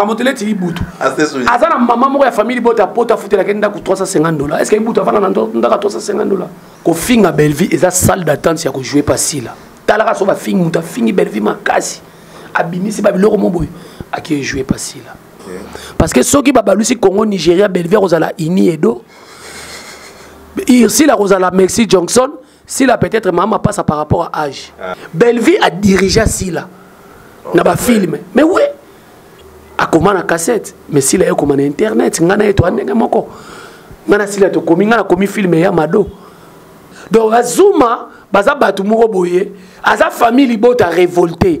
moto leti ibutu aza na mama moko ya famille libota poto afutelaki ndako 350 dola est ce que ibutu afanda na ndaka 350 dola kofinga bellevie eza salle d'attente ya kojoue pasila talaka so bafingi moto afingi bellevie makasi abimisi babiloko mo boye ake joue pasila parce que soki babalusi congo nigeria bellevie akozala ini edo irsile akozala merci johnson sila peut-être mama pasa par rapport à âge ah. bellevie adirigea sila oh, na bafilme ouais. mais oui akoma na cassette mais sila ye ekoma na internet ngai na ye toya ndenge moko ngai na sila tokomi ngai nakomi filme ya mado donc azuma baza bato moko boye aza famille libota révolte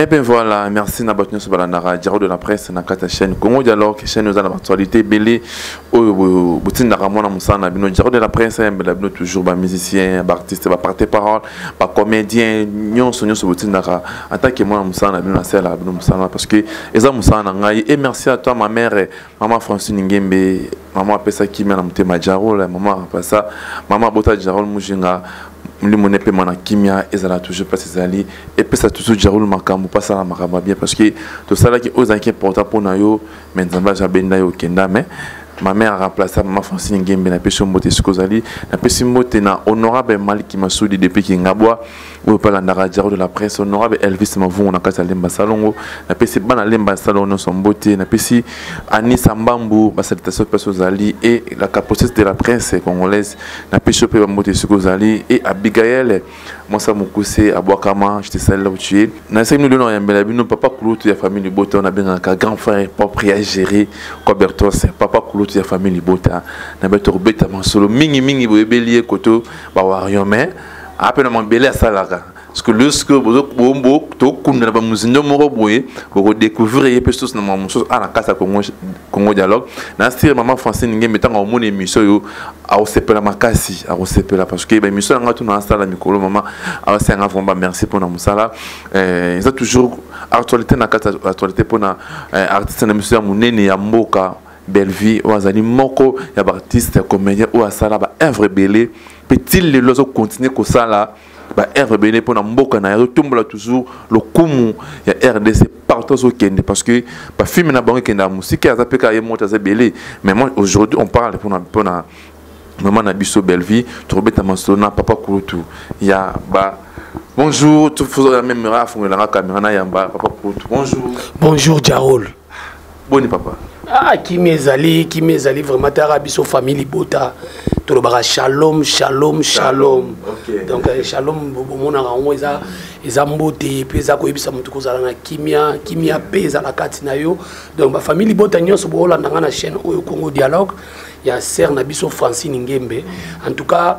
Eh bien voilà, merci na bato nyonso balandaka Diaro de la presse na kati ya chaîne Congo Dialogue, chaîne oza na actualité ebele oyo botindaka mwana mosala na bino Diaro de la presse ayambela bino toujours ba musiciens, ba artistes, ba partie parole, ba comédiens nyonso nyonso botindaka en tant que mwana mosala na bino na sala bino mosala parce que eza mosala na ngai et merci à toi ma mère maman Francine Ngembe mama apesa kimia na motema jarol eh, mama apesa mama abota jarol mujinga molimo ne epema na kimia ezala toujours place ezali epesa toujours jarol makambo mpo asala makambo ya bien parce que tosalaki oyo ezalaki important mpo na yo me nzambe aja abenda yo okenda mais ma mère a remplacé maman Francine Ngembe na pesi mbote siko zali na pesi mbote na honorable Maliki Masudi depuis Kingabwa oyo mpe alandaka jaro de la presse honorable elvis mavungu na kati ya lemba salongo napesi bana lemba ya salongo nyonso mbote napesi anisa mbambu basalitation place ozali e la caposis de la presse congolaise napesi yo mpe bambote esika ozali e abigaele mwasa mokuse abwakama je te sali la otue naseki mino lelo na yambela bino papa kulutu ya famille libota oyo nabengaka grand frère propre ya gérer cobertos papa kulutu ya famille libota na beto kobeta masolo mingimingi boyebeli ye koto bawariome ape na mabele asalaka parce que lorsque tokunda na bamozindo moko boye bokodécouvrir ye mpe susu na mwa mosusu ana kati ya congo dialogue na sire mama francine ngembe ntango akomona émission oyo akosepela makasi akosepela parce que baémission yanga tuna asala mikolo mama abasi yanga vraimen bamerci mpona mosala eh, eza toujours actualité na kati ya actualité mpona eh, artiste na biso ya monene ya mboka bellevie oyo azali moko ya baartiste ya comédien oyo asala baœuvre ebele mpe ti lelo azokontinue kosala baœuvre ebele mpo na mboka na ye azotombola toujours lokumu ya rdc partout azokende parce que bafilme na bango ekendaka mosika aza mpe kaka ye moto aza ebele mais moi aujourd'hui on parle mpo na mama na biso bellevie tokobeta masolo na papa kulutu ya ba bonjour tofozala meme afongelanga caméra na yamba papa kulutu bonjour bonjour jarol boni papa ah kimi ezali kimi ezali vraiment tara biso famille libota tolobaka shalom shalom shalom okay. donc euh, shalom bomonaka yango eza eza mbote mpe eza koyebisa motu kozala na kimia kimia mpe ezala kati na yo donc bafamille libota nyonso boolanda nga na chaîne oyo congo dialogue ya sere na biso francine ngembe en tout cas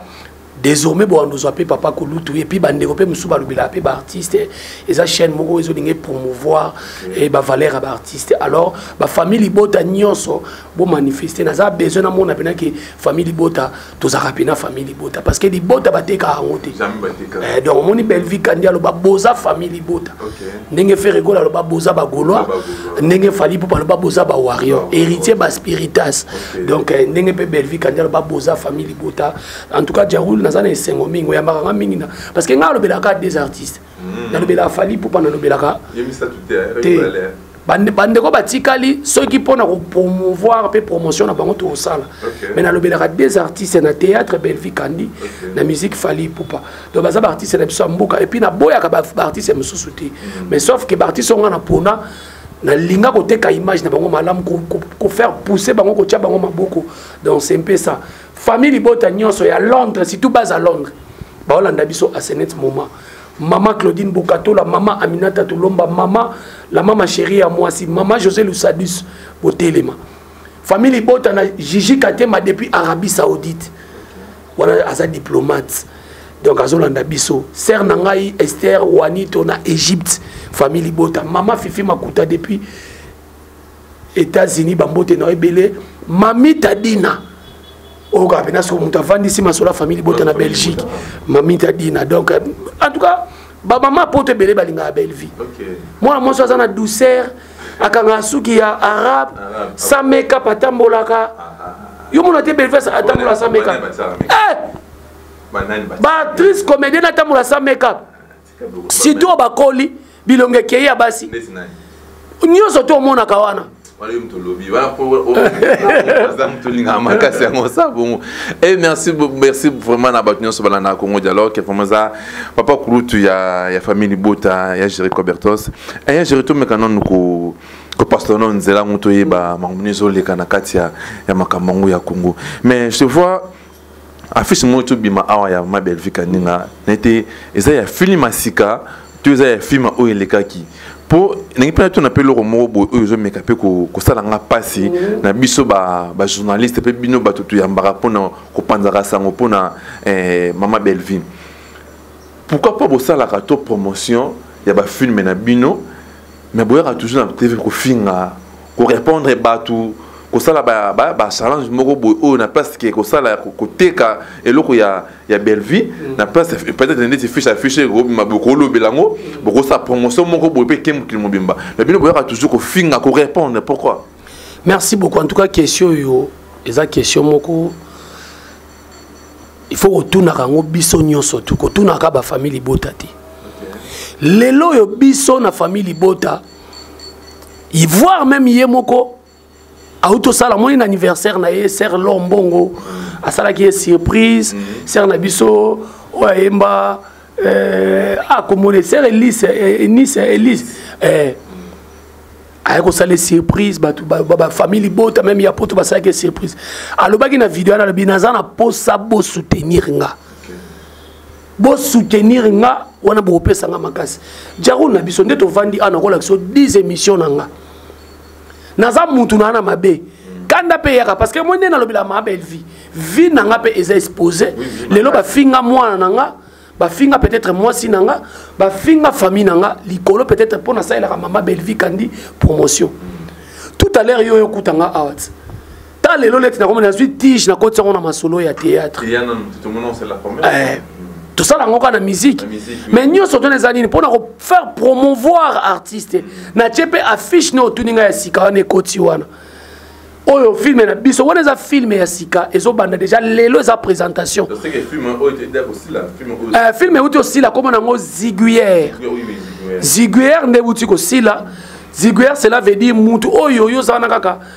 désormais bowanda ozwa mpe papa kolutu ye mpe bandeko mpe mosusu balobelaka mpe baartiste eza chaîne moko oyo ezolinga epromouvoir eh, bavaleur ya baartiste alors bafamille libota nyonso bomanifeste naza besoin namona mpena ke famille libota tozalaka mpena famille libota parce que libota batekaka yango te eh, donc omoni bellevie kandi aloba boza famille libota ndenge feregola aloba boza bagolois ndenge fali pupa aloba boza bawarrior héritier baspiritas donc eh, ndenge mpe bellevie kandi aloba boza famille libota en tout cas jaroul naza na esengo mingi oyambaka nga mingi na parce que ngai alobelaka des artistes mm. nalobelaka fali pupa nalobelaka te bandeko batikali soki mpo na kopromouvoir mpe promotion na bango tokosala mais nalobelaka des artistes na théâtre bellevie kandi na musique fali pupa donc baza baartiste na biso ya mboka epuis naboyaka baartiste mosusu te mm. mais sauf ke baartiste onga na pona nalinga koteka image na bango malamu kofaire pousser bango kotya bango maboko donc c'est mpe ça famille libota nyonso ya londres surtout base à londres baolanda biso à senet moment mama claudine bokatola mama aminata tolomba mama la mama chérie ya mwasi mama josé lusadus botelema famille libota na jiji katema depuis arabie saoudite wana aza diplomate donc azolanda biso sere na ngai esther wanito na égypte famille libota mama fifi makuta depuis États-Unis bambote na ebele mamita dina oyoka pena soki moto avandisi masolo ya famille libota na belgique mamita dina donc en tout cas bamama poto ebele balingaka bellevie mwana mwasi aza na douceur akangaka suki ya arabe sans makeup atambolaka ah, ah, ah, yo mona te bellevie atambola sans makeup eh! baactrice comédienne atambola sans makeup surtout bakoli bilongo ekei ya basi nyonso to omonaka wana makasi yango sa bongo e merci merci vraiment na bato nyonso balandaka congo dialogue vraiment eza papa kulutu ya, ya famille libota ya géri cobertos eh, ya géri tomeka nanu ko kopasana no nzela yango toyeba makambo nyonso ezoleka na kati ya, ya makambo yango ya congo mais je te vois affiche moko ti obima awa ya ma bellevue kaninga nete eza ya film ya sika to eza ya film oyo elekaki mpo ndenge mpe natuna mpe eloko moko boye oyo ezomeka mpe kosala nga mpasi mhm. na biso bajournaliste mpe bino bato toyambaka mpona kopanzaka sango mpona eh, mama bellevue pourquoi mpo bosalaka to promotion ya bafilme na bino mais boyaka toujours na tv kofinga korepondre bato kosala bachallenge moko boye oyo na place ke kosala koteka eloko ya ya bellevue mm. na place peut-être ndeti fiche affiche ekobima bokolobela yango mm. bokosala promotion moko boye mpe ke mokili mobimba na bino boyaka toujours kofinga korepondre pourquoi merci beaucoup en tout cas question oyo eza question moko il faut kotunaka yango biso nyonso tu kotunaka bafamille libota te lelo oyo biso na famille libota ivoire même ye moko auti osala moni na anniversaire na ye ser lor mbongo asalaki ye surprise mm -hmm. ser na biso oyo ayemba eh, akomona ah, ser elise eh, enise eh, elise eh, aye kosala surprise bato bafamille libota meme ya poto basalaki surprise alobaki na video wana alobi naza na mposa bosoutenir nga okay. bo soutenir nga wana bokopesa nga makasi jaro na biso nde tovandi awa nakolakisa 10 émission na nga naza mutu na ana mabe kanda mpe eyaka parce que moi nde nalobela ma belle vie vie na nga mpe eza expose lelo bafinga mwana na nga bafinga peut-être mwasi na nga bafinga famille na nga likolo peut-être mpo nasalelaka mama bellevie kandi promotion tout à l'heure yo oyo okuta nga awa ta lelo leti nakoma nazwi tige nakotisa yango na masolo ya théâtre eh, tosala yango kaka na miziki mais nyonso tona eza nini mpona kofaire promouvoir artiste natie mpe affiche ne otuni ngai ya sika wana ekoti wana oyo filme na biso wana eza filme ya sika ezobanda deja lelo eza présentation filme euti osila nkombo nango ziguière ziguière nde euti kosila ziguière cela veut dire mutu oyo oyo ozalana kaka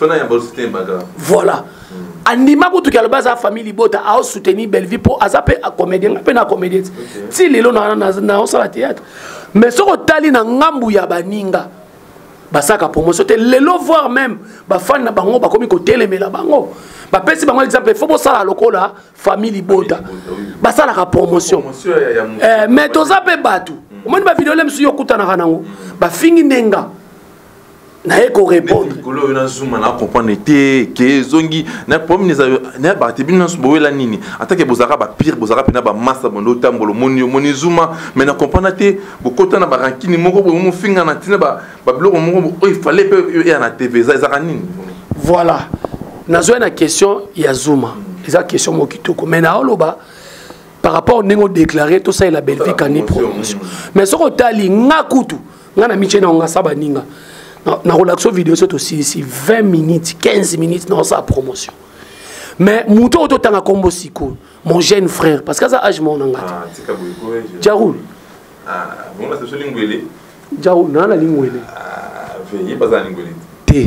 fana ya bosi te mbaga voilà hmm. andima kutu ke alobi aza famille libota ao soutenir bellevie mpo aza mpe acomédien nga mpe na comédien ti lelo naosala théâtre mais soki otali na ngambu ya baninga basaka promotion te lelo voir même bafani na bango bakomi kotelemela bango bapesi bango exemple fo bosala lokola famille libota basalaka promotion eh, mais toza mpe bato hmm. omoni bavideo le mosusu yo okutanaka nango hmm. bafingi ndenga naye korepondrelikolo oyo nazuma na comprendre te ke ezongi na problème eza na bate bino nyonso bowela nini atake bozalaka bapire bozalaka mpena bamasa bando otambola omoni omoni zuma mai na comprendre te bokota na barankini moko boye mofinga na ntina babiloko moko oyo efale mpe eya na tv eza ezaka nini voilà nazwai na question ya zuma eza question moko kitoko mai naoloba par rapport ndenge odeklare tosalela belvie kani promotion mais soki otali nga kutu nga na mitie na nga sa baninga na kolakisa video so tosilisi 20 minutes 15 minutes na osala promotion mais moto oyo totanga nkombo sikoyo mon jeune frère parce que aza age moko na nga te jarul jarul naa na lingwele te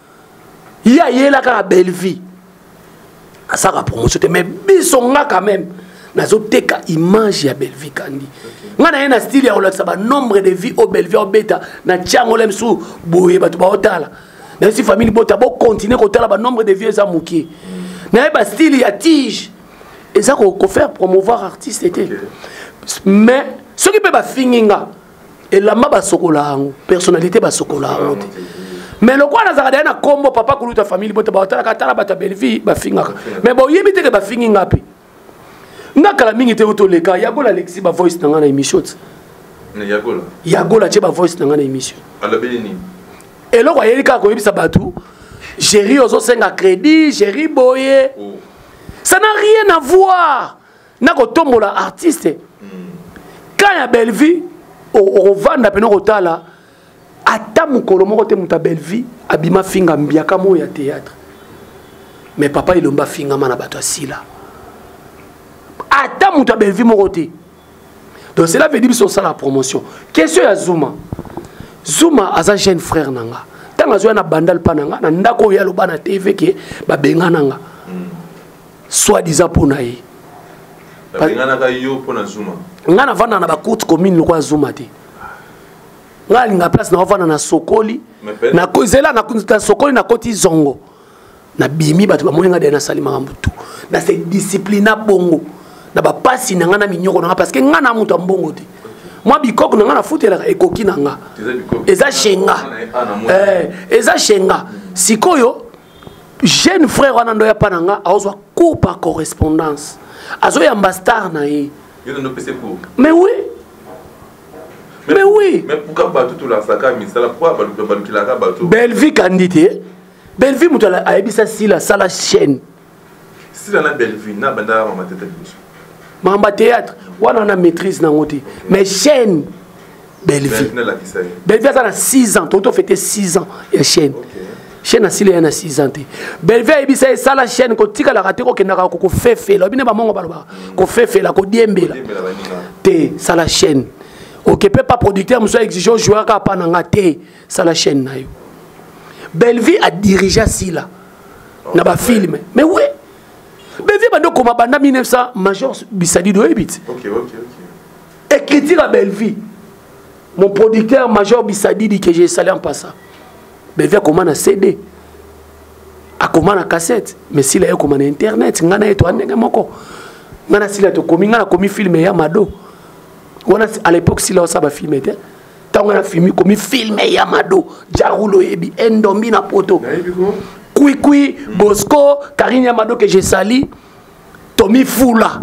ye ayela kaka bellevie asaka promotion te mais biso nga quand même nazoteka image ya bellevie kandi nga naye na style ya kolakisa banombre de vie oyo bellevie aobeta na tiango la misu boye bato baotala nayesi famille bota bokontinue kotala banombre de vie eza moke naye bastyle ya tige eza kofaire promouvoir artiste te mais soki mpe bafingi nga elamba basokola yango personnalité basokola yango te mais lokola nazalaka daya na kombo papa kuluta famille bota batalaka tala bato ya bellevie bafingaka mais boyebi teke bafingi nga mpe nga kala mingi te oto oleka yagola alekisi bavoice na nga na émission ti yagola tie bavoice na nga na émission eloko ayeli kaka koyebisa bato géri ozosenga crédit géri boye oh. ça n'a rien à voir na kotombola artiste kan ya bellevue okovanda mpena okotala ata mokolo moko te moto ya bellevue abima finga mbiaka moo ya théâtre mais papa elomba afingama na bato ya sila ata moto ya bellevue moko te donc cela veut dire biso osala promotion question ya zuma zuma aza jeune frère na nga ntango azoya na bandal mpa na nga na ndako oyo aloba na tv ke babengana nga soit disant mpo na ye babenganaka yo mpo na zuma ngai navanda na bacourte commune lokola zuma te ngai alinga place na ovanda na sokoli nakozela na sokoli nakoti zongo nabimi bato bamoni ngai dee nasali makambo tu na se disciplina bongo na bapasi na ngai na minyoko na ngai parce que ngai na moto ya mbongo te mwa bikoko na ngai nafutelaka ekoki na ngai eza shenga eh, eza shenga sikoyo jeune frère wana ndo ya pa na nga aozwa cours par correspondance azoyamba star na ye mais oui mais, mais oui mais pourquoi bato tolasaka misala pourquoi balukilaka bato bellevue kandi te bellevue moto ayebisa sila sala chaîne sila na bellevue na banda ya mama tete liboso mamba théâtre wana na maîtrise nango te mais chaîne bellevue bellevue aza na 6 ans toto fete 6 ans ya chaîne chaîne asili ya na 6 ans te bellevue ayebisa ye sala chaîne kotikalaka te kokendaka kokofefela obine bamongo balobaka kofefela kodiembela te sala chaîne oke mpe pa producteur mosusu aexige ojouaka apa na nga te sala chaîne na yo bellevue adirigea sila na ba film mais oui bevie bando koma banda 1900 major bisadido oyebi ti okay, okay, okay. écriture ya bellevie mon producteur major bisadidi que j'ai salé en passant bevie akoma na cd akoma na cassette mais sila ye akoma na internet ngai na ye toa ndenge moko ngai na sila tokomi ngai nakomi filme ya mado wana à l'époque sila osala bafilme te ntango na filmi komi filme ya mado jarulo oyebi endombi na poto kwikwi bosco karine ya mado ke je sali tomi fula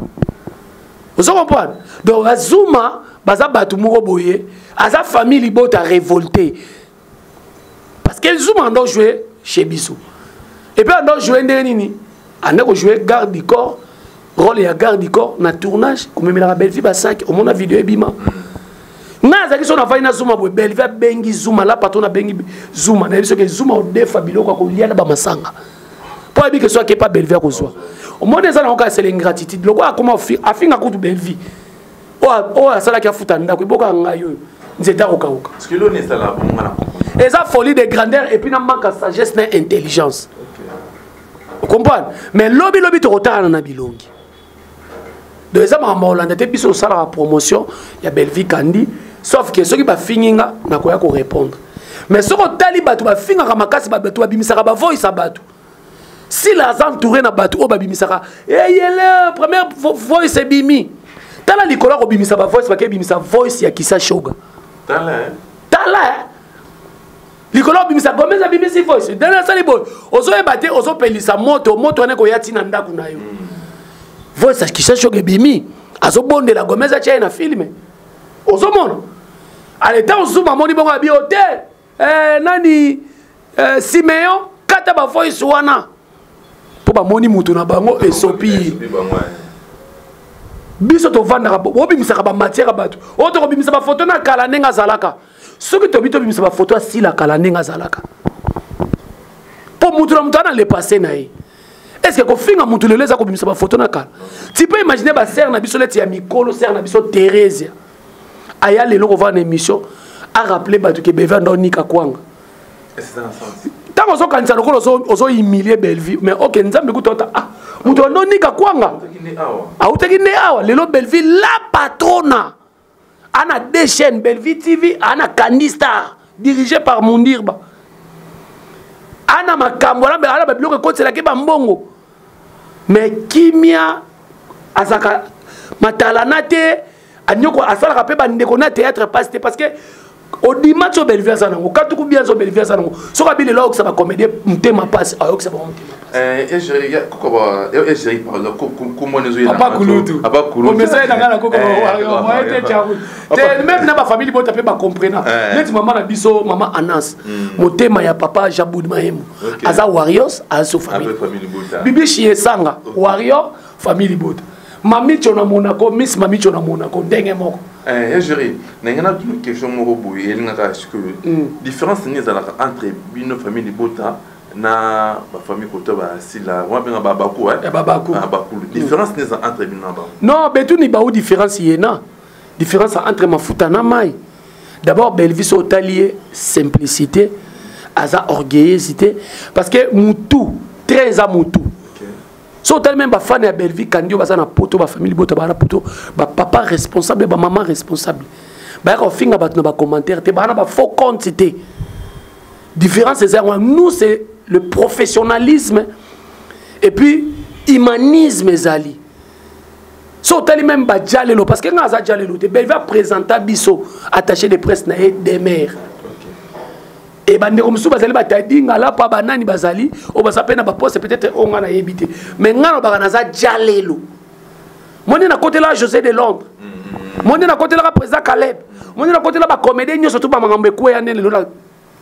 ozo comprendre donc bazuma baza bato moko boye aza famille libota révolté parce que zuma ando joue chez biso epuis ando joue ndenge nini ande kojoue garde du corps role ya garde du corps na tournage komemelaka bellevie basaki omona video ebima ngai azalaki so navandi na zuma boye bellevie abengi zuma la patron abengi zuma nayebi soki zuma odefa biloko ya kolia na bamasanga mpo ayebi ke so akepa bellevie akozwa omoni eza nango kaka sele ingratitude lokola akoma afinga kutu bellevie oyo asalaki afuta ndako ebokaka ngai oyo nzete akokauka eza folie de grandeur epuis na manque ya sagesse na intelligence okomprendre mais lobi lobi tokotalana na bilongi donc eza makambo olanda te biso osalaka promotion ya bellevie kandi sauf ke soki bafingi nga nakoya korépondre mais soki otali bato bafingaka makasi bato babimisaka bavoice ya bato sila aza entouré na bato oyo babimisaka eyele eh, première voice ebimi tala likolo ya kobimisa bavoice bakebimisa voice ya kisa shoga tala eh. tala eh. likolo obimisa gomez abimisi voice dani asali boye ozoyeba te ozopelisa moto moto wana ekoya ti na ndako na yo voice akisashoka ebimi azobondela gomez atya ye na filme ozomona aleta ozuma amoni bongo abi o te eh, nani eh, simeon kata bavoice wana mpo bamoni motu na bango esopi biso tovandaka bobimisaka bamatière ya bato oyo tokobimisa bafoto na kala ndenge azalaka soki tobi tobimisa bafoto ya sila kala ndenge azalaka mpo motu na motu ana le passé na ye estce kofinga motu lelo eza kobimisa bafoto na kala ti mpe imagine basere na biso leti ya mikolo sere na biso theresia aya lelo kovaa na émission arappele bato ke beve ando nika kwanga ntango ozokanisa lokola ozohumilie bellevue mais ok nzambe kutu ata ah moto ando nika kwanga autaki nde awa lelo bellevue la patrona ana deux chaînes bellevue tv ana candy star dirigé par mundirba ana makambo ana babiloko ekotiselaki bambongo mais kimia azalaka matalana te anyoko asalaka mpe bandeko na théâtre pasi te parce que odima ti obelvi aza nango katuku bi aza obelvi aza nango soki abi lelo ayokisa bacomédien motema mpasi ayokisa bango motema meme na bafamili bota mpe bacomprena eh. neti mama na biso mama anas hmm. motema ya papa jaboud mahemu aza warriors aso famille bibishi esanga warrior famille libota mamicho na monaco miss mamicho na monaco ndenge moko eh, egeri eh, ndenge natuna question moko boye elingaka sike hmm. différence nini ezalaka entre bino famille libota na bafamille koto basila wana mpenga babaku eh? babaku ah, hmm. différence nini eza entre bino na bango non betuni bau différence yena différence entre mafuta na mai d'abord belvis otali ye simplicité aza orgueilleux te parce que mutu très eza mutu so otali meme bafane ya bellevie kandio baza na poto bafamille libota baa na poto bapapa responsable bamama responsable bayaka kofinga bato na bacommentaire te baa na bafaux compte te différence eza yango nous c'est le professionnalisme et puis humanisme ezali so otali meme bajalelo parce que ngai aza jalelo te bellevie apresenta biso attaché de presse na ye demeure e bandeko mosusu bazali batadi ngalapa banani bazali oyo baza mpe na baposte peut-être oyo ngai nayebi te mais ngai nalobaka naza jalelo moni nakotelaka josé de londres moni nakotelaka président caleb moni nakotela bacomédien nyonso to bamakambo ekweya nde lelo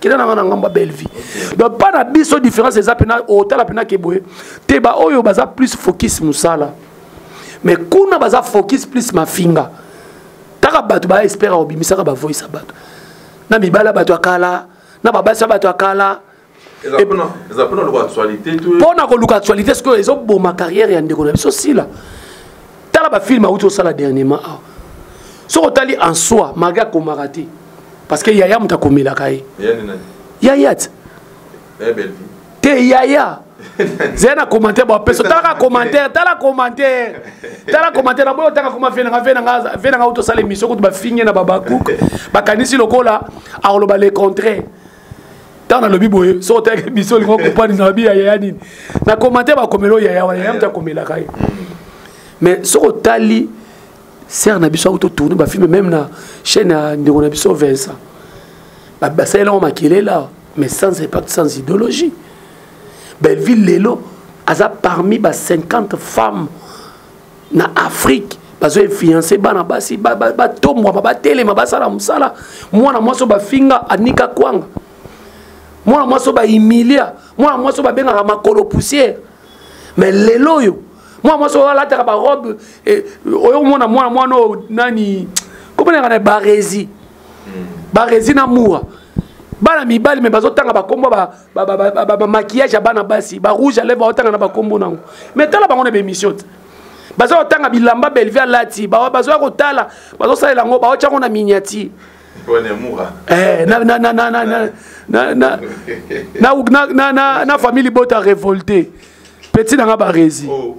kende na ngai na ngambo ya bellevie donc mpa na biso différence eza mpena otala mpena ke boye te baoyo baza plus focus mosala mais kuna baza focus plus mafinga kaka bato ba espere akobimisaka bavoice ya bato na mibali ya bato ya kala na babasi ya bato ya kala mpo na koluka actualité sikoyo ezoboma carrière ya ndeko na biso sila tala bafilme auti osala dernièrement awa soki otali en soi malgré akomaka te parce que yaya moto akomelaka ye yaya ti eh, Bellevue te yaya zela na commentaire bapesa talaka commentaire tala commentaire tala commentaire na boyo otanga koma ve nanga ve nanga ve nanga uto sala émission kutu bafinge na babakuk bakanisi lokola akoloba le contraire ntango nalobi boye soki otayaki émission olingo kopani na babi ya yaya nini na commentaire bakomela oyo yaya wana yaya moto akomelaka ye mais soki otali sere na biso akuti totourne bafilme meme na chaîne ya ndeko na biso vincent basalelaka makelele awa mais sans impact sans idéologie belleville lelo aza parmi ba 50 femmes na afrique bazo influence bana basi batombwama batelema basala mosala mwana mwasi oyo bafinga anika kwanga mwana mwasi oyo bahumilia mwana mwasi oyo babengaka makolo poussière mais lelo oyo mwana mwasi oyo alataka barobe eh, oyo omona mwana mwana oyo nani komonaka na baresi barezi na mua bana mibali me bazotanga bakombo bamakiyage ya bana basi barouge à lèvre baotanga na bakombo nango me tala bango na baémission te baza kotanga bilamba belvi alati bazoya kotala bazosalela yango baotya yango na miniature na famille libota révolté petit nanga barezi oh,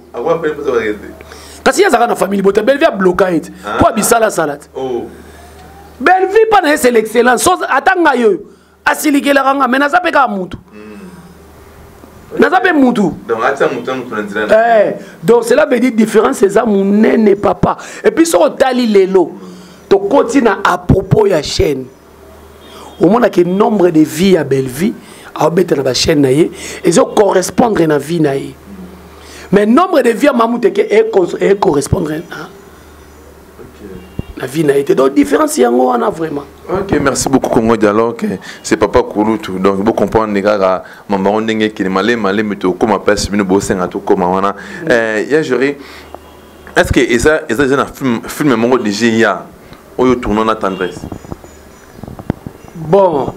kasi ye azalaka na famille libota bellevie abloka ye te ah. mpo abisalasala te oh. bellevie mpa na ye c'est l'excellence ata ngai oyo asilikelaka nga mai naza mpe kaka motu hmm. naza mpe mutu eh, donc cela veut dire différence eza monene papa epuis soki otali lelo tokoti na apropos ya chaîne omona ke nombre de vie ya bellevie aobeta na bachaîne na ye ezo correspondre na vie na ye mais nombre de vie ya mamuteke ecorrespondre e na na vie na ye te donc différence yango wana vraiment ok merci beaucoup congo dialogue c'est papa kulutu donc bocomprendre kaka mama yango ndenge ekende malemi malemi tokóma place bino bosenga tokóma wana eh, ya jori est ce que eza eza eza na film film moko déjà ya oyo tournon na tendresse bon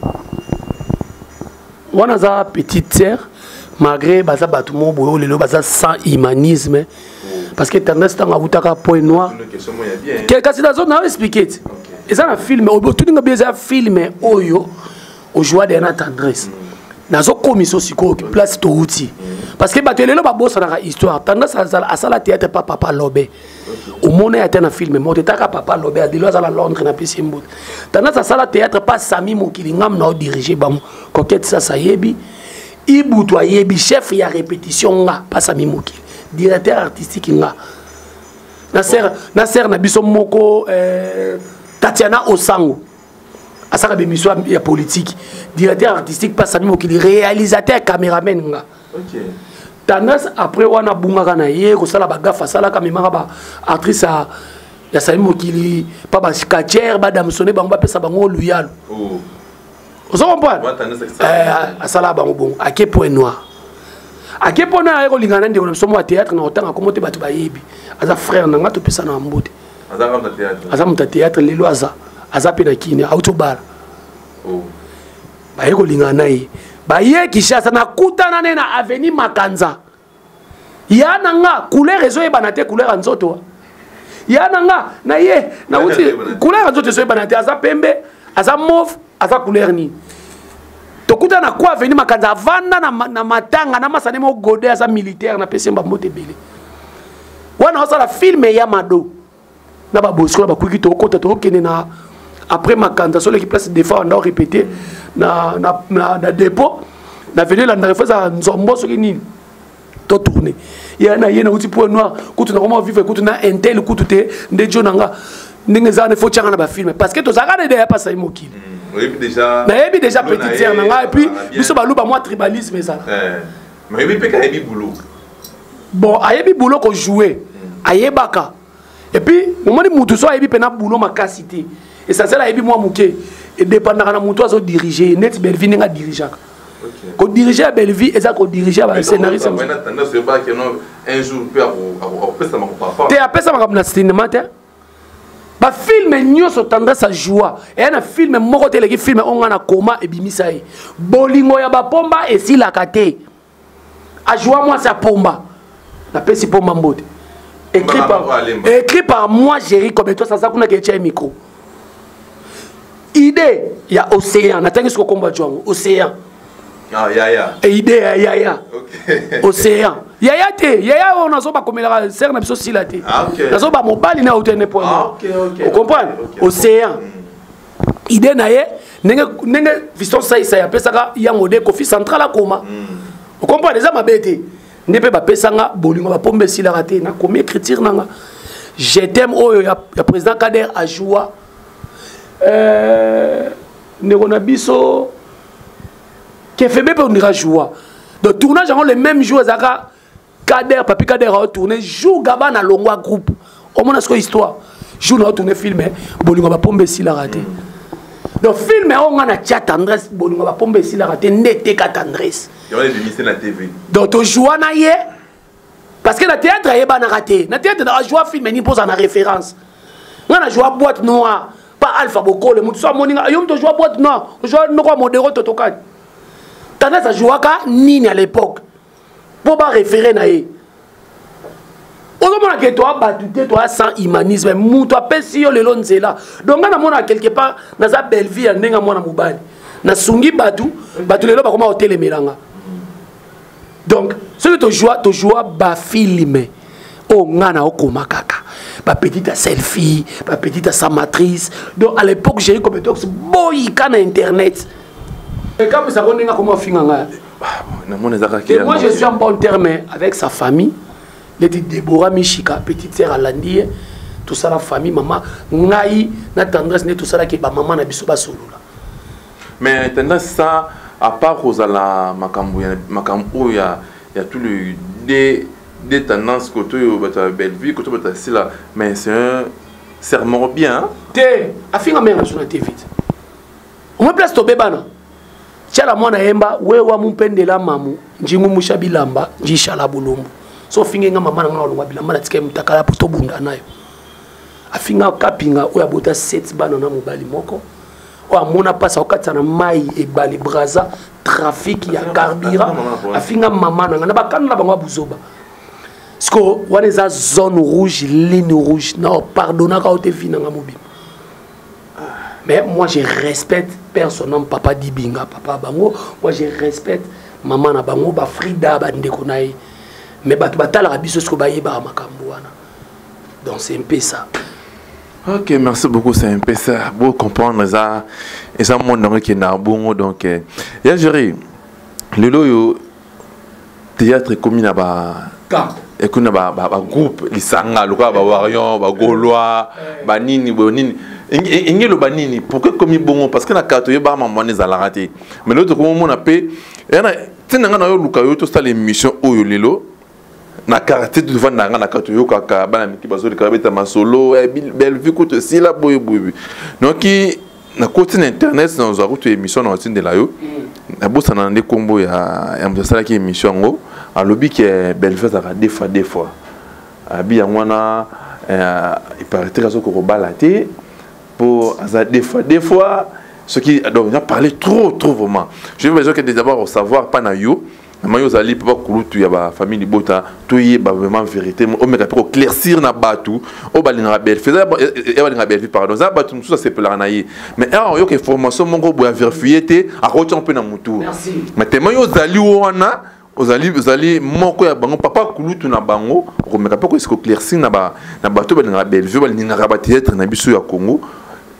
wana aza petite sœur malgré baza bato moko boye oyo lelo baza sans humanisme parce que tendresse ntango awutaka point noir kasi nazo nayo explike ti eza na filme oyo botuninga bi eza filme oyo okay. ojua deya na tendresse nazokomisa sikoyo place touti parce que bato ya lelo babosanaka histoire tendresse asala théâtre pa papa lobe omona ya te na filme moto etaka papa lobe adelo azala londres na pesi mbuta tendresse asala théâtre pa sami mokili ngam na odirige bango kokete sasa ayebi ibutu ayebi chef ya répétition nga pa sami mokili directeur artistique nga na sere na biso moko eh, tatiana osango asaka bemission ya politique directeur artistique mpe asami mokili réalisateur caméraman nga okay. tendance après wana abungaka na ye kosala bagafe asalaka amemaka ba actrice ya, ya sami mokili mpa bacatiere badamsone bango bapesa bango luyalo oh. ozo comprendre eh, asalaka bango bongo ake point noir ake point noir aye kolingana na ndeko na biso mwa théâtre na kotanga komo te bato bayebi aza frère na ngai topesana mbote aza moto ya théâtre lelo aza aza mpe na kini auti obala oh. baye kolingana na ye baye kishasa nakutana ne na aveni makanza ya na nga couleur ezoyebana te couleur ya nzoto ya na nga na ye nauti couleur ya nzoto ezoyebana te aza pembe aza move aza couleur nini tokuta na kwa aveni makanza avanda na, na matanga na masane moko gode aza militaire na pesi mbambote ebele wana osala filme ya mado na babosikola bakuki tokokota tokokende na après makanza soleki place defa wanda orepete na, na, na, na dépôt na venu elandaka fo ezala nzombo soki nini to tourne ya na ye nauti point noir kutu nakoma vivre kutu na intel kutu te nde jo na nga ndenge eza wana fo tyanga na bafilme parce que tozalaka na idea ya pasai mokili mm. nayebi deja petite sere na ngai epuis biso baluba mwa tribalisme ezala eh. Mais il peut ayebi boulot. Bon, ayebi boulot ko jouer. Hmm. Ayebaka. Et puis, au moment où mutu so ayebi pena boulot makasi te. Et ça c'est là ayebi moi muke. Et dépendaka na mutu azo diriger, net Bellevue nga dirigeaka. Okay. Ko diriger à Bellevue et ça ko diriger ba scénariste. Mais tendance pas que non un jour peut apesa mako papa. Te apesa mako na cinéma te. bafilme nyonso tendresse ya joie eya na filme moko te eleki filme oyo ngai na koma ebimisa ye bolingo ya bapomba esilaka te ajoua mwasi ya pomba napesi pomba mbote écrit par moi jerry kobetos aza kuna ketia ye micro idee ya océan natangi siko kombo aco yango océan ah, eh, idee ya yaya océan yaya te yaya oyo nazo bakomelaka sere na biso sila te ah, nazo bamobali na otene po ah, ocomprendre océan hmm. idee na ye ndenge fiston saisai apesaka yango nde kofi central akoma hmm. ocomprendre eza mabe te nde mpe bapesa nga bolingo bapomba esilaka te nakomi écriture na nga je t'aime oyo ya, ya président kader ajoua euh, ndeko na biso kefebe mpe ondira joua donc tournage yango le même jour ezalaka kader papi kader aotourne jour gaba na longwa groupe omona sikoyo histoire jour na otourne film eh, bolingo bapombe esilaka te mm. donc film yango nga na tia tendresse bolingo bapomba esilaka te nde eteka tendresse donc tojoua na ye parce que na théâtre ayebanaka te na théâtre na ajoua film nini mpoza na référence ngai na joua boîte noire pa alpha bokole moto so amoni ngai yo moto ojoua boîte noire ojoua noko ya modero totokani tandis ajouaka nini à l'époque mpo baréféré na ye ozomona ke toa bato te toa sans humanisme moto apesi yo lelo nzela donc ngai namonaka quelque part naza bellevie ya ndenge ya mwana mobali nasungi bato bato lelo bakoma kotelemelanga donc soki tojoua tojoua bafilme oyo oh, ngai na okoma kaka bapetite ya selfie bapetite ya sa matrice donc à l'époque jeri compétox boyika na internet ekamwisa ko ndenge akoma ofinga ngai namoni ezaka et moi je suis en bon terme avec sa famille neti debora mishika petite sœur alandi ye tosala famille mama ngai na tendresse nde tosalaki bamama na biso basolola mais tendance ça à part kozala makambo ya makambo oyo ya ya tout le des des tendances koto oyo bato ya bellevue koto bato ya sila mais c'est un serment bien te afinga menge naso na te vite omoi place tobebana tiala mwana yemba wewa mumpendela mamu njingu musha bilamba njishala bulumbu so ofingi nga mama na nga na olongwa bilamba na tika ye mutakala po tobunda nayo afinga kapinga oyo abota 7 bana na mobali moko oyo amona mpasi akokatisa na mai ebale braza trafic ya carburant afinga mama na ngai na bakano na bango ya buzoba siko wana eza zone rouge ligne rouge na pardonnaka yo te vi nanga mobima mais moi je respecte père son nom papa dibinga papa bango moi je respecte mama na bango bafrida bandeko na ye mais bato batalaka biso siko bayebaka makambo wana donc c'est mpesa ok merci beaucoup c'est mpesa bo comprendre eza eza monde yango ekende na bongo donc eh. ya géri lelo oyo théâtre ekomi na ba ekomi na bagroupe lisanga lokola bawarion bagaulois eh. banini boyo nini enge eloba nini pourkui ekomi bongo parce que na kala toyebaka mambo wana ezalaka te mais lelo tokomomona mpe ntina ngai na yo oluka yo tosala émission oyo lelo na quartier tu vas nanga na katu yoka ka bana miki bazoli ka beta masolo eh, belle vie coûte si la boye boye donc qui na côté internet na zo kutu émission na otinde la yo mm. na bossa na nde kombo ya ya mosala ki émission ngo alobi que belle vie ça des fois des fois abi yango na euh, il paraît très ko ko balaté pour ça des fois des fois ce qui donc on a parlé trop trop vraiment je veux besoin que d'abord savoir pas na yo mayo ozali papa kulutu ya ba famille libota toyeba vraiment vérité omeka mpe koclaircir na bato oyo balingaka belfi eza ya balingaka belfi pardon eza bato mosusu asepelaka na ye mais awa oyoka information moko boye averifie te akotya mpe na motu mais tema yo ozali wana ozali ozali moko ya bango papa kulutu na bango okomeka mpe koyesi koclaircir na bato oyo balingaka belvi oyo balingaka batheatre na biso ya congo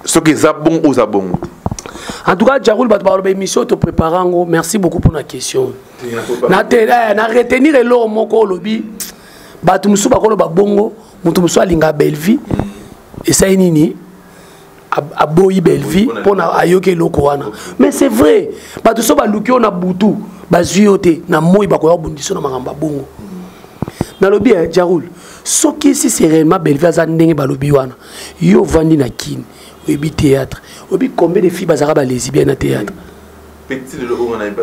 soki eza bongo oza bongo te en tout cas jarul bato baloba émission toprépare yango merci beaucoup mpona question na eh, retenir eloko moko olobi bato mosusu bakoloba bongo moto mosusu alinga bellevie esali nini aboyi bellevie mpona ayoki eloko wana mais c'est vrai bato so baluki oyo na butu bazwi yo te na moi bakoya kobundisa na makambo ya bongo nalobi ya eh, jarul soki si c'est réellement bellevie aza ndenge balobi wana yo ovandi na kin oyebi théâtre oyebi combien de fille bazalaka balesibien na théâtre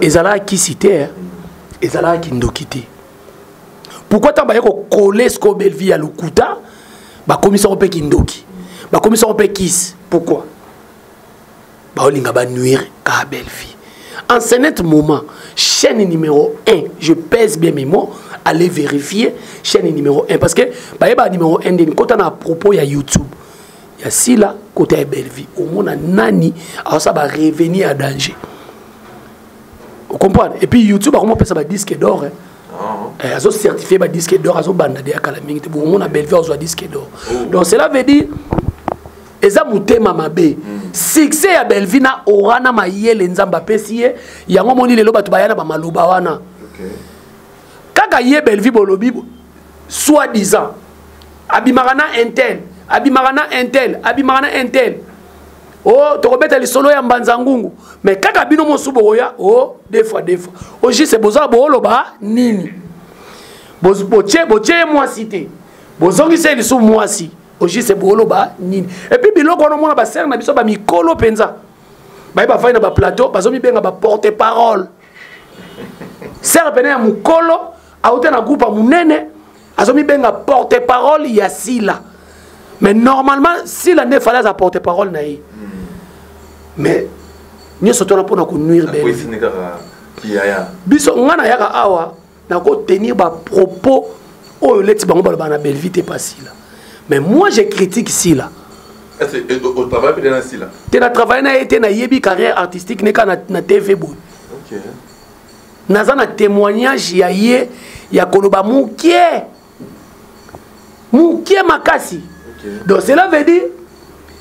ezalaka kisi te eh. ezalaka kindoki te pourkui ntango baye kokole sikoyo belvie ya lokuta bakomisango mpe kindoki bakomisango mpe kisi pourkui baolinga ba nuire ka belle fille en ce net moment chaîne numéro 1 je pèse bien mes mots allez vérifier chaîne numéro 1 parce que bayeba numéro 1 ndeni kota na propos ya youtube ya sila kota ya bellevie omona nani aosa barevenu ya danger ocomprendre et puis youtube akoma opesa badisque d'or eh. Ah. Eh, azo certifie badisque d'or azobanda de ya kala mingi te bomona bellevue azwa disque d'or oh. donc cela veut dire eza motema mabe succès ya bellevie na ora na mayele nzambe apesi ye yango moni lelo bato baya na bamaloba wana kaka ye bellevie bolobi soit disant abimaka na intel abimaka na intel abimaka na intel o oh, tokobeta lisolo ya mbanza ngungu mais kaka bino mosusu bokoya o oh, deux fois deux fois o juste boza booloba nini botie ye mwasi te bozongisa ye lisusu mwasi ojise boloba nini epuis biloko wana omona basere na biso bamikolo mpenza baye bafai na baplateau bazomibenga baporte parole sere pene ya mokolo auta na groupe ya monene azomibenga porte parole ya sila mais normalement sila nde efali aza porte parole na ye mais nyonso tona mpona konuire bene biso ngai nayaka awa nako tenir ba propos oyo leti bango baloba na Bellevue te pas sila mais moi je critique sila te na travaille na ye te nayebi carrière artistique neka na, na tv boye okay. naza na témoignage ya ye ya koloba moke moke makasi donc cela veut dire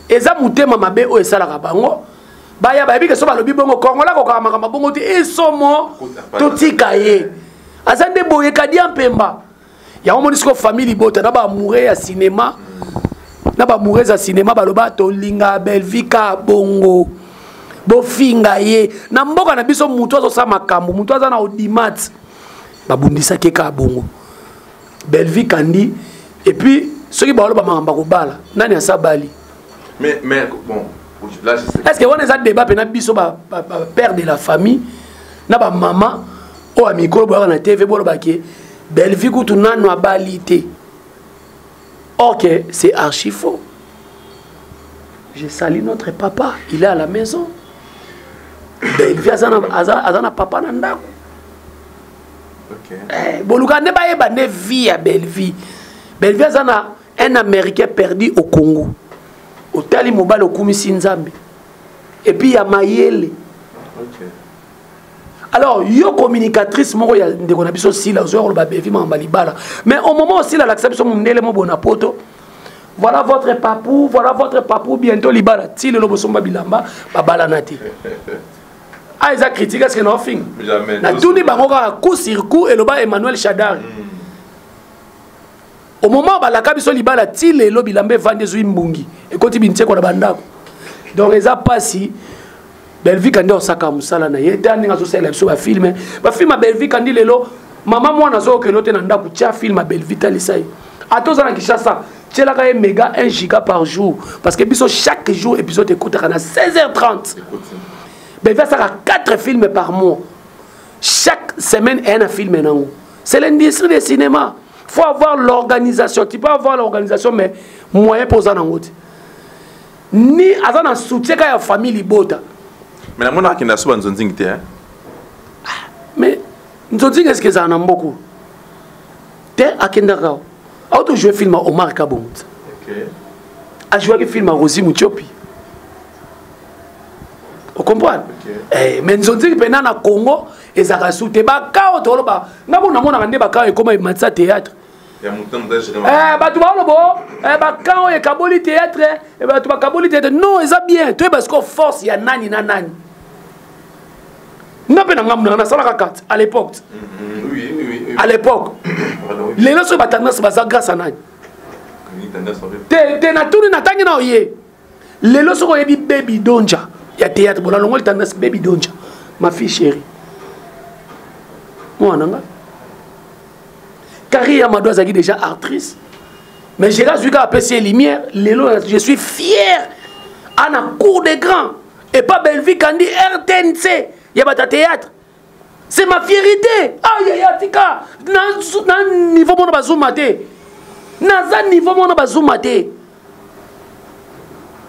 eza motema mabe oyo esalaka bango baya bayebi ke so balobi bongo kongola kokaka makambo bongo te esomo totika ye aza nde boye kadia mpemba yango omoni siko famille libota na baamoure ya cinéma na baamourese ya cinéma baloba tolinga belvi ka bongo bofinga ye na mboka na biso moto azosala makambo moto aza na audimat babundisaki kaka bongo bellevie kandi epuis soki baoloba makambo akobala nani asabali mais, mais, bon, là, je sais. Est-ce que on eza débat pena biso ba, ba, ba père de la famille na ba maman oyo ya mikolo boyaka na tv bolobaki bellevie kutu nano abali te Or que c'est archi faux. Je salue notre papa, il est à la maison. Bellevue aza na papa na ndako. Okay. Eh, boluka nde bayeba nde vie ya Bellevue. Bellevue aza na un américain perdu au Congo. Otali mobali okumisi Nzambe. Et puis ya mayele. Okay. alors yo communicatrice moko ya ndeko na biso sila ozoya koloba bevi makambo ya libala mais au moment osila alakisa biso mondele mo bona poto voilà votre papou voilà votre papou bientôt libala ti lelo bosomba bilamba babalana te a ah, eza critique eske na ofing natuni bango kaka coup sur coup eloba emmanuel shadari mm. au moment balaka biso libala ti lelo bilamba evandi ezwi mbungi ekoti binsekwa na bandako donc eza mpasi belvi kandi osaka mosala na ye te ndenge azosalela biso bafilme bafilme ya belvi kandi lelo mama mwana azokende te na ndako tya filme ya belvi talisa ye ata oza na kinshasa tielaka ye mega 1 giga par jour parce que biso chaque jour épisode ekotaka na 16h30 belvi asaka 4 filme par mois chaque semaine eye na filme nango c'est l'industrie de cinéma faut avoir l'organisation tu peux avoir l'organisation mais moyen mpo oza nango te ni aza na soutien ka ya famille libota mais namonaka kende asuba nzonzingi te ah, mais nzonzingi eske ezala na mboko te akendaka auto joue film omar kabongo okay. ajouaki film ya rosi mutiopi ocomprendre okay. eh, mais nzonzingi mpena na congo ezalaka su te bakao toloba nga mpo namonaka nde bakao ekoma ematisa théâtre eh, bato baolobo eh, bakan oyo ekaboli théâtre eh, bato bakaboli théâtre non eza bien toyeba sikoyo force ya nani na nani nga mpe na ngambo nanga nasalaka karte à l'époque mm-hmm. à l'époque lelo soki batendance baza grâce ya nani te te natuni natangi na oye lelo soki oyebi baby donja ya théâtre bona longoli tendance baby donja ma fille chérie mwana nga carrière mado azalaki déjà actrice mais je azwi kaka apesi ye lumière lelo je suis fier ana cour de grand epa bellevue kandi rtnc ya bata théâtre c'est ma fierité ayaya ah, tika na, na niveau mona bazuma te naza niveau mona bazuma te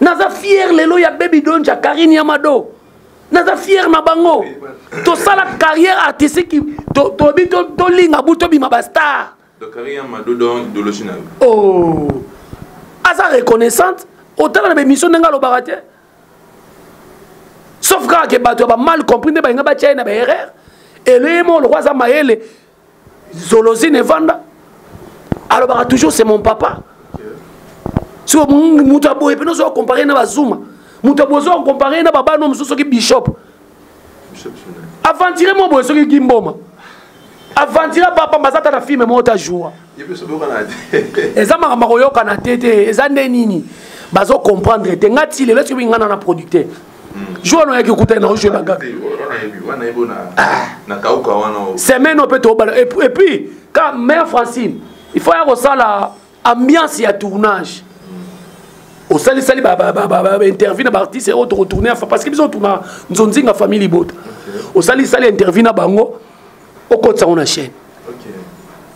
naza fier lelo ya baby donja karine yamado naza fier na bango tosala carrière artistique tolobi tolinga bu tobima bastar Dokari ya mado don idologie na yo. Oh! Aza reconnaissante otala na ba émission ndenge alobaka te. Sauf kaka ke bato ya ba mal compris nde balinga batya ye na ba erreur. Eleye moko lokola aza mayele zolozine evanda alobaka toujours c'est mon papa. So moto aboye mpe nozokompare na bazuma. Moto abozokompare na babano mosusu soki bishop. aventire mo boye soki gimboma aventire papa baza ata na filme moko ta joua eza makambo akoyokana te te eza nde nini bazo comprendre te nga ti lelo esoki nga na na producteur hmm. jour wana oyaki okuta na ojoue na gaga semaine oyo mpe tobala epuis ka mère francine il faut ya kosala ambiance ya tournage osalisali bainterview na baartiste oyo tokotourne afa parce que biso otuna nzonzinga famille libota osalisali interview na bango okotisa yango na chaîne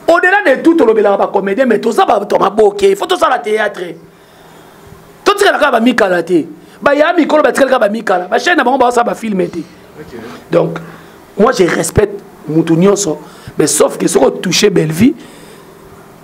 au-delà de tout tolobelaka bacomédien mais toza bato ya maboke il faut tosala théâtre totikala kaka bamikala te baya mikolo batikali kaka bamikala bachaine na bango baosala bafilme te donc moi je respecte motu nyonso mais sauf que soki otouche bellevie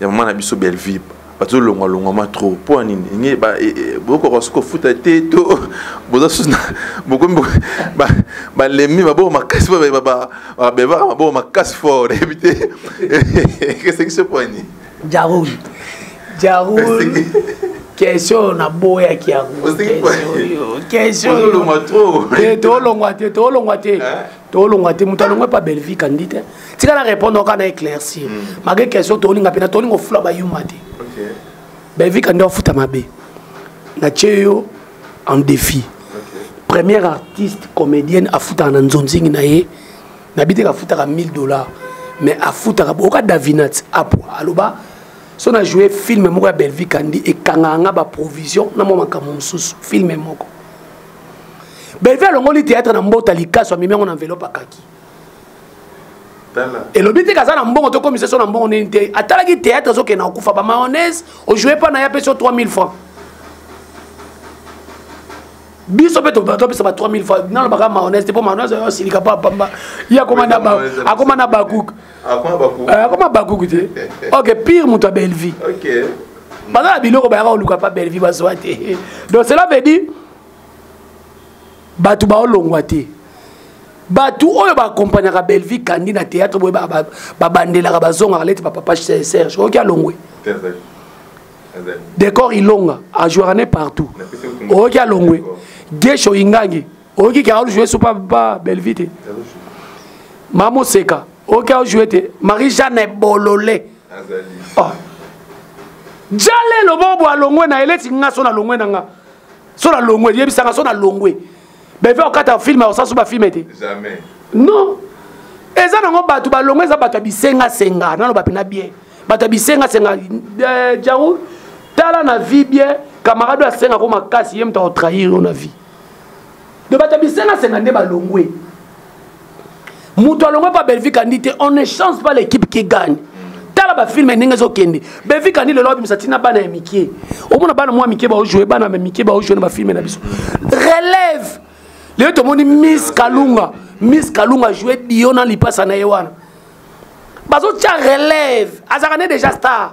ya mama na biso bellevue bazolongwalongwama trop mpo ya nini nge e, e, bokoka soki kofuta te to boza susu bokomi balemi maboko makasi babevaka maboko makasi fort nayebi te keseki so mpo ya nini jarul jarul question naboyaki yango question tolongwa te tolongwa te tolonga te moto alongwe pa bellevie kandi te tika na répondre oka na éclaircir hmm. malgré question tolinga mpena tolinga ofula bayuma te bellevie kandi ofuta mabe natie yo en défi première artiste comédienne afutaka na nzonzingi na ye nabi te kafutaka 1000 dollars mais afutaka oka davinat apo aloba so na joue film moko ya bellevie kandi ekangaka nga baprovision na mwa makambo mosusu film moko belvi alongoli théâtre na mbota likaso amemi yango na enveloppe akaki elobi te kaza na mbongo tokomisa so na mbongo nini te atalaki théâtre azokende na kokufa bamayonnaise ojoue mpa na ye apesi yo 3000 francs biso mpe topesa ba 3000 francs nalobaka mayonnaise te mpo mayonnaise oyo asilika mpo apamba ye akoma na bakouk akoma bakuku te ok pire moto ya bellevie baza na biloko bayaka koluka pa bellevie bazwa te donc cela veut dire bato baolongwa te bato oyo baakompagnaka bellevie kandi na théâtre boye babandelaka bazongaka leti bapapa serge oyoki alongwe decor ilonga ajouaka ne partout oyoki alongwe gesho ingangi oyoki ke aojoue so pa ba belvi te mamoseka oyoki aojoue te marie jeanne bolole oh. jale lobobo alongwe na eleti nga so na longwe na nga so na longwe yebisanga so na longwe belvi okata filme aosasu bafilme te non eza nango bato balongwe eza bato ya bisengasenga naloba mpena bien bato ya bisengasenga eh, jaru tala na vie bien camarade oyo asenga ko makasi ye moto akotrahir yo na vie de bato ya bisengasenga nde balongwe moto alongwe mpa bellevue kandi te on ne change pas l'équipe qui gagne tala bafilme ndenge ezokende bellevue kandi lelo abimisa ntina bana ya mikie omona bana mwa mikie baojoue bana ya mikie baojoue na bafilme na biso relève lelo tomoni miss kalunga miss kalunga joue dio na lipasa na ye wana bazotya relève azalaka nde déjà star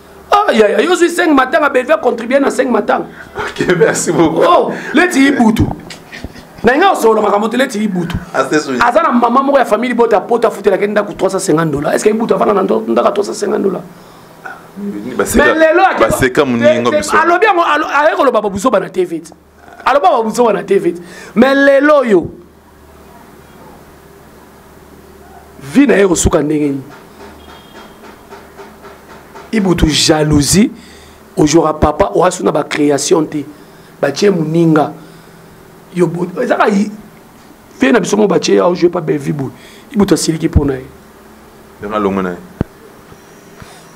Ah, yaya yo ozwi 5 matanga belvi acontribue na 5 matanga ok merci beaucoup oh, leti ibutu na inga osolola makambo te leti ibutu aza na mama moko ya famille libota ya poto afutelaki ndako 350 dola est ce que ibutu afanda na ndako 350 dola mais lelo alobi yango aye koloba babuzoba na tv aloba babuzonga na tv te mais lelo oyo vie na ye ekosuka ndenge nini ibutu jalousie ojouaka papa oasu na bacréation te batie moninga ezaka vie na biso mo batie ya ojoue pa bevi boye ibutu asiliki mpo na ye yango alongwe na ye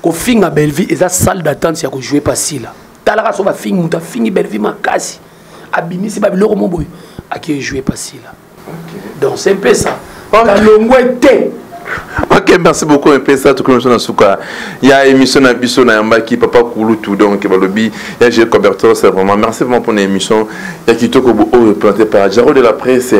kofinga bellevie eza salle d'attente ya kojoue pa sila talaka so bafingi moto afingi bellevie makasi abimisi babiloko mo boye akei joue pa sila donc c'est mpe ça alongwe te ok merci beaucoup mpesa tokoli biso na suka ya émission na biso nayambaki papa kulutu donc balobi ya je cobertos vraiment merci vraiment mpona émission ya kitoko bo oyo plante par jaro de la presse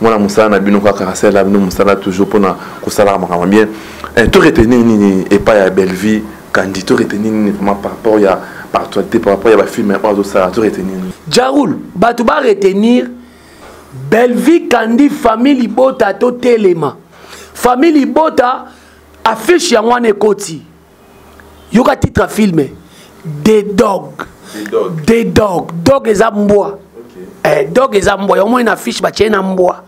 mwana mosala na bino kaka asalela bino mosala toujours mpona kosalaka makambo bien eh, to retenir nini epai ya bellevie kandi to retenir nini vraiment par rapport ya baactualité par rapport ya bafilme oyo azosala to retenir nini jarul bato ba retenir bellevie kandi famille libota totelema famille libota affiche yango wana ekoti yoka titre ya filme the dog the dog dog eza mbwa eh, dog eza mbwa yango moi na affiche batie na mbwa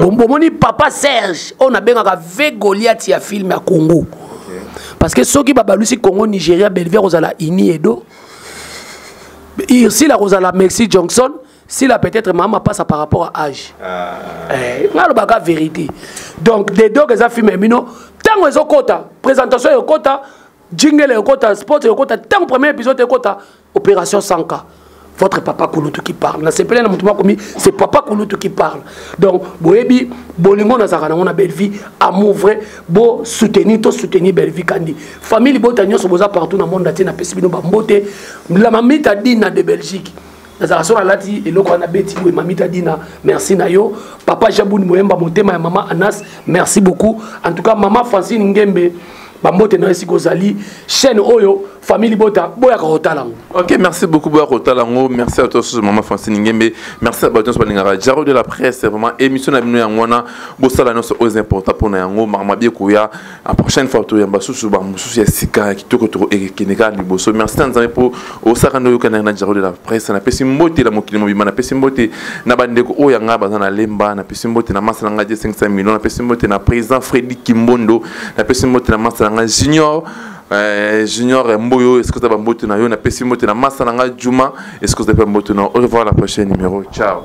bomoni papa serge oyo nabengaka ve goliath ya filme ya congo parce que soki babalusi congo nigeria belvia kozala ini edo irsila kozala merci johnson sila peut-être mama pasa par rapport à âge ah. eh, nga alobaka vérité donc de dog eza filme ya bino ntango ezokota présentation ekokota jingele ekokota sport ekokota ntango premier épisode ekokota opération 100 cas votre papa kulutu qui parle nasepeli na moto makomi c'est papa kulutu qui parle donc boyebi bolingo nazalaka nango na bellevie amour vrai bo soutenir to soutenir bellevie kandi famille libota nyonso boza partout na monde atie napesi bino bambote lamamita dina de belgique nazalaka so nalati eloko wana beti boye mamita dina merci na yo papa jabuni moyemba motema ya mama anas merci beaucoup en tout cas mama francine ngembe bambote na yo esika ozali chaîne oyo famille libota boyaka kotala yango ok merci beaucoup boyaka kotala yango merci à toi susu mama francine ngembe merci à bato nyonso balingaka jaro de la presse vraiment émission na bino yango wana bosala nyonso oyo eza important mpo na yango makambo mabi ekoya la prochaine fois toyamba susu bamosusu ya sika ya kitoko tokokende kaka liboso merci na nzambe mpo osaka nde oyokana na jaro de la presse napesi mbote na mokili mobimba napesi mbote na bandeko oyo ya ngai baza na lemba napesi mbote na masa na ngai je 500 million napesi mbote na président fredi kimbondo napesi mbote na masa na ngai junior Euh, junior mboyo est-ce que oza bambote na yo napesi mbote na masa na ngai juma est-ce que oza mpe bambote na au revoir la prochaine numéro ciao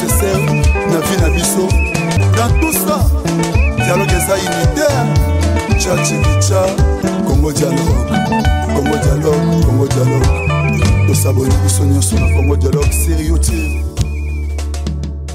nécessaire na vie na biso dans tout ça dialogue eza unitaire chachikicha congo dialogue congo dialogue congo dialogue tosaboli biso nyonso na congo dialogue seriotie